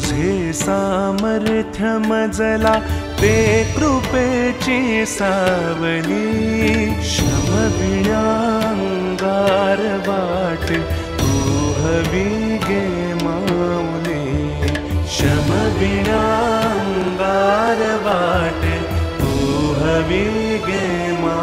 तुझे सामर्थ्यमजला ते कृपेची सामर्थमजलापे चि सावी शम बिडागारवाट तु हवि शम बिडागारवाटी गे मा